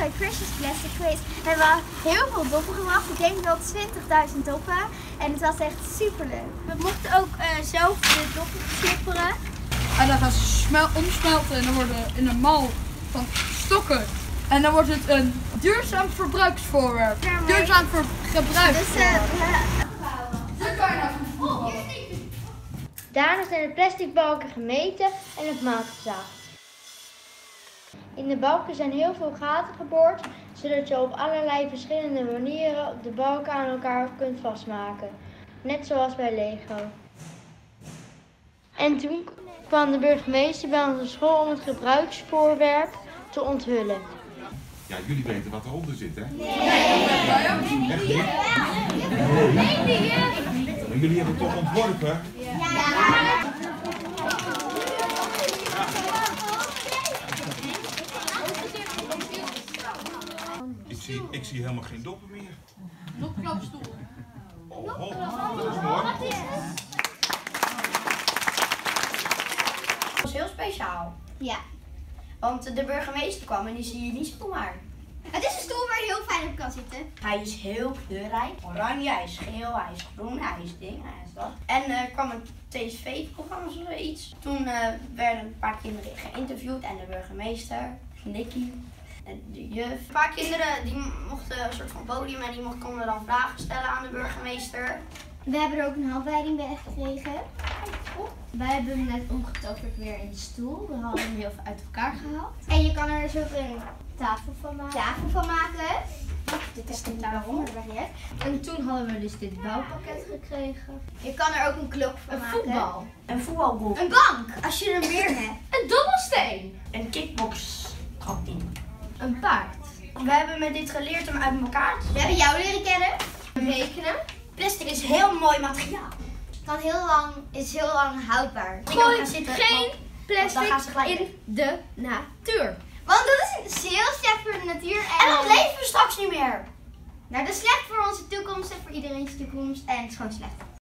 bij Christmas Plastic geweest. We hebben heel veel doppen gemaakt. Ik denk wel 20.000 doppen. En het was echt super leuk. We mochten ook eh, zelf de doppen snipperen. En dan gaan ze smel- omsmelten en dan worden in een mal van stokken. En dan wordt het een duurzaam verbruiksvoorwerp. Ja, Duurzaam ver gebruik. Dus ja. Dit kan je nou van voetballen. Daarna zijn de plastic balken gemeten en op maat gezaagd. In de balken zijn heel veel gaten geboord, zodat je op allerlei verschillende manieren de balken aan elkaar kunt vastmaken. Net zoals bij Lego. En toen kwam de burgemeester bij onze school om het gebruiksvoorwerp te onthullen. Ja, jullie weten wat eronder zit, hè? Echt niet? Jullie hebben het toch ontworpen? Zie, ik zie helemaal geen doppen meer. Dopklapstoel. Oh, oh, dat is mooi. Was heel speciaal. ja. Want de burgemeester kwam en die zie je niet zomaar. Het is een stoel waar je heel fijn op kan zitten. Hij is heel kleurrijk. Oranje, hij is geel, hij is groen, hij is ding, hij is dat. En eh, er kwam een tv-programma of zoiets. Toen eh, werden een paar kinderen geïnterviewd en de burgemeester, Nicky de juf. Een paar kinderen die mochten een soort van podium en die mochten, konden dan vragen stellen aan de burgemeester. We hebben er ook een handleiding bij gekregen. Wij hebben hem net omgetoverd weer in de stoel. We hadden hem heel veel uit elkaar gehaald. En je kan er dus ook een tafel van maken. Tafel van maken. Dit is de tafel. En toen hadden we dus dit bouwpakket gekregen. Je kan er ook een klok van Een maken. voetbal. Een voetbalboek, Een bank, als je er meer hebt. Een dobbelsteen. een kickbox trapteam. Een paard. We hebben met dit geleerd om uit elkaar te We hebben jou leren kennen. Rekenen. Plastic is heel mooi materiaal. Kan heel lang, is heel lang houdbaar. Zitten, want- plastic dan gaan ze gelijk weg. de natuur. Want dat is heel slecht voor de natuur. En, En dan leven we straks niet meer. Nou, dat is slecht voor onze toekomst en voor iedereen's toekomst. En het is gewoon slecht.